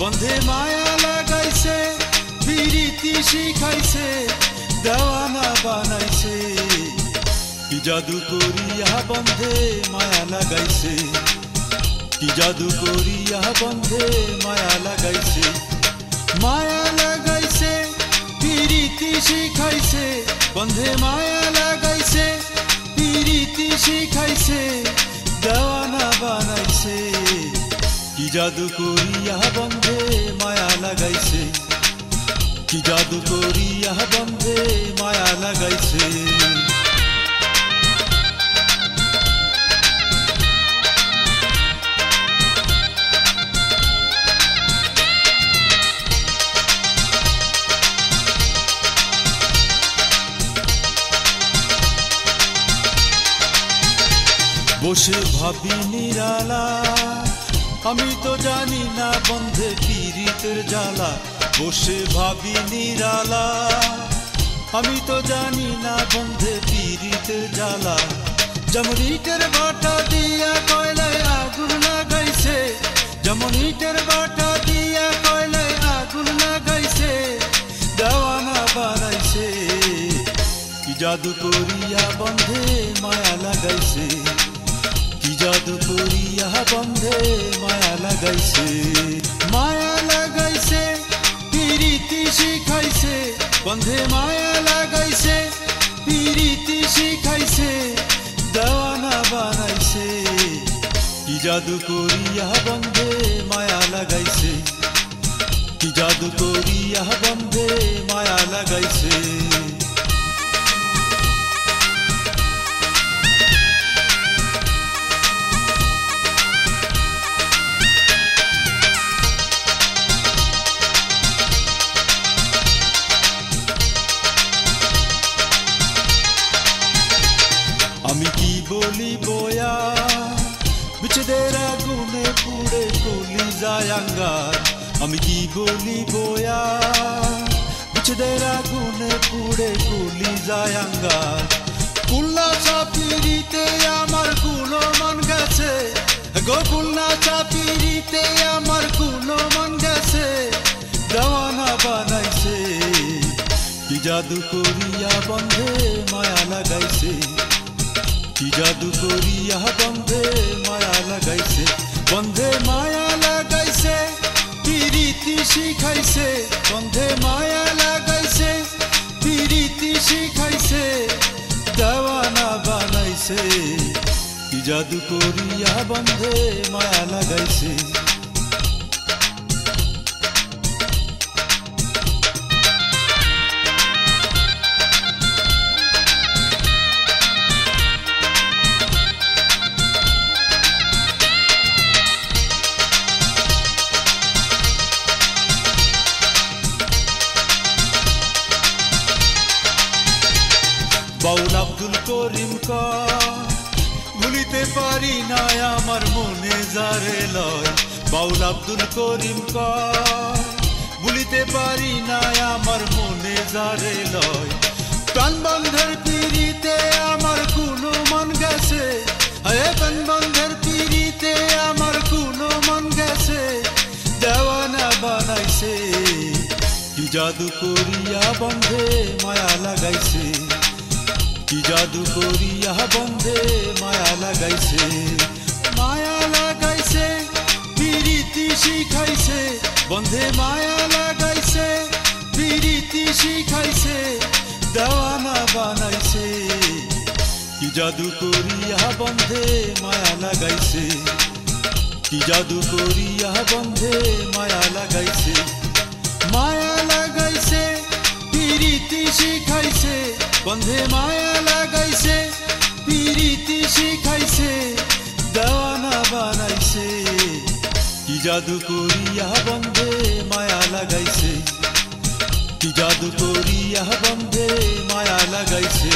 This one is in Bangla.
বন্ধে মায়া লাগাইছে বিরীতি শিখাইছে, দেওয়ানা বানাইছে। কি জাদু করিয়া বন্ধে মায়া লাগাইছে, কি জাদু করিয়া বন্ধে মায়া লাগাইছে। মায়া লাগাইছে, পিরিতি শিখাইছে বন্ধে মায়া লাগাইছে জাদু করিয়া বন্ধে মায়া লাগাইছে। কি জাদু করিয়া বন্ধে মায়া লাগাইছে। বসে ভাবি নিরালা আমি তো জানি না বন্ধে পীড়িতের জ্বালা, বসে ভাবি নিরালা। আমি তো জানি না বন্ধে পীড়িতের জ্বালা, যেমন ইটের বাটা দিয়া কয়লায় আগুন লাগাইছে, যেমন ইটের বাটা দিয়া কয়লায় আগুন লাগাইছে, দেওয়ানা বানাইছে। কি জাদু করিয়া বন্ধে মায়া লাগাইছে। কি জাদু করিয়া বন্ধে মায়া লাগাইছে? মায়া লাগাইছে, পিরিতি শিখাইছে, বন্ধে মায়া লাগাইছে, পিরিতি শিখাইছে, দেওয়ানা বানাইছে। কি জাদু করিয়া বন্ধে মায়া লাগাইছে? কি জাদু করিয়া বন্ধে মায়া লাগাইছে? আমি কি বলি বয়া বিচদের আগুনে পুড়ে কলি যায় আঙ্গার। আমি কি বলি বয়া বিচদের আগুনে পুড়ে কলি যায় আঙ্গার। কুল্লা চাপিরিতে আমার কুলো মন গেছে। গো কুল্লা চাপিরিতে আমার কুলো মন গেছে। দেওয়ানা বানাইছে। কি জাদু করিয়া বন্ধে মায়া লাগাইছে। জাদু করিয়া বন্ধে মায়া লাগাইছে বন্ধে মায়া লাগাইছে পিরিতি শিখাইছে বন্ধে মায়া লাগাইছে পিরিতি শিখাইছে দেওয়ানা বানাইছে জাদু করিয়া বন্ধে মায়া লাগাইছে বাউল আব্দুল করিম ভুলিতে পারি না আমার মনে যারে লয়। বাউল আব্দুল করিম ভুলিতে পারি না আমার মনে যারে লয়। প্রাণ বন্ধের পিড়িতে আমার কোনো মন গেছে। হে প্রাণ বন্ধের পিড়িতে আমার কোনো মন গেছে। দেওয়ানা বানাইছে, কি জাদু করিয়া বন্ধে মায়া লাগাইছে। কি জাদু করিয়া বন্ধে মায়া লাগাইছে। মায়া লাগাইছে, পিরিতি শিখাইছে। বন্ধে মায়া লাগাইছে, পিরিতি শিখাইছে দেওয়ানা বানাইছে। কি জাদু করিয়া বন্ধে মায়া লাগাইছে। কি জাদু করিয়া বন্ধে মায়া লাগাইছে। মায়া লাগাইছে, পিরিতি শিখাইছে। বন্ধে মায়া পিরিতি শিখাইছে, দেওয়ানা বানাইছে। কি জাদু করিয়া বন্ধে মায়া লাগাইছে। কি জাদু করিয়া বন্ধে মায়া লাগাইছে।